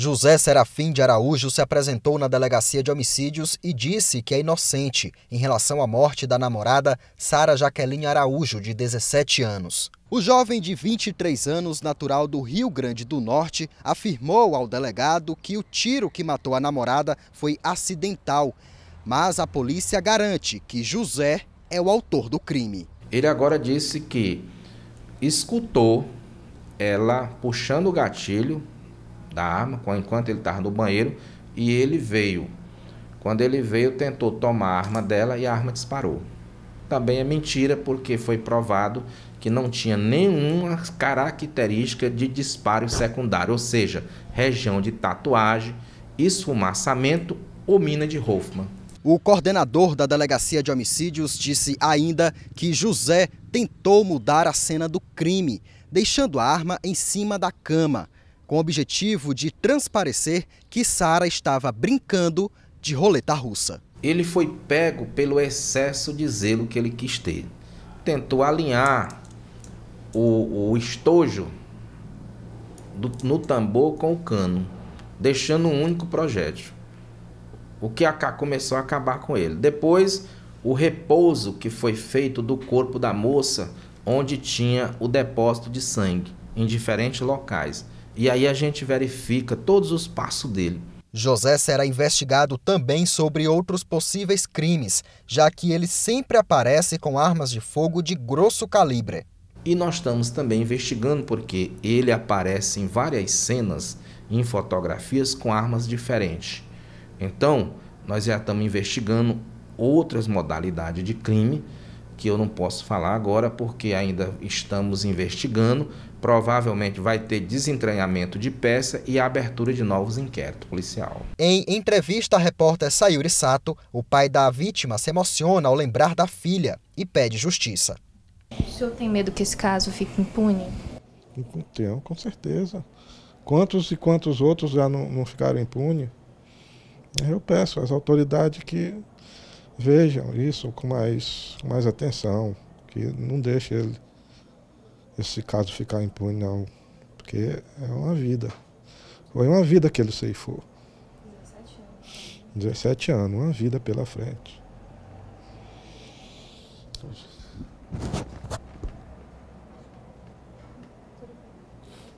José Serafim de Araújo se apresentou na delegacia de homicídios e disse que é inocente em relação à morte da namorada Sara Jaqueline Araújo, de 17 anos. O jovem de 23 anos, natural do Rio Grande do Norte, afirmou ao delegado que o tiro que matou a namorada foi acidental, mas a polícia garante que José é o autor do crime. Ele agora disse que escutou ela puxando o gatilho da arma enquanto ele estava no banheiro e ele veio. Quando ele veio, tentou tomar a arma dela e a arma disparou. Também é mentira porque foi provado que não tinha nenhuma característica de disparo secundário, ou seja, região de tatuagem, esfumaçamento ou mina de Hoffman. O coordenador da Delegacia de Homicídios disse ainda que José tentou mudar a cena do crime, deixando a arma em cima da cama com o objetivo de transparecer que Sara estava brincando de roleta russa. Ele foi pego pelo excesso de zelo que ele quis ter. Tentou alinhar o, o estojo do, no tambor com o cano, deixando um único projétil. O que começou a acabar com ele. Depois, o repouso que foi feito do corpo da moça, onde tinha o depósito de sangue em diferentes locais. E aí a gente verifica todos os passos dele. José será investigado também sobre outros possíveis crimes, já que ele sempre aparece com armas de fogo de grosso calibre. E nós estamos também investigando porque ele aparece em várias cenas, em fotografias com armas diferentes. Então, nós já estamos investigando outras modalidades de crime que eu não posso falar agora porque ainda estamos investigando. Provavelmente vai ter desentranhamento de peça e abertura de novos inquéritos policial. Em entrevista à repórter Sayuri Sato, o pai da vítima se emociona ao lembrar da filha e pede justiça. O senhor tem medo que esse caso fique impune? Tenho, com certeza. Quantos e quantos outros já não, não ficaram impunes? Eu peço às autoridades que vejam isso com mais, mais atenção, que não deixe ele, esse caso ficar impune, não. Porque é uma vida. Foi uma vida que ele ceifou. 17 anos. 17 anos, uma vida pela frente.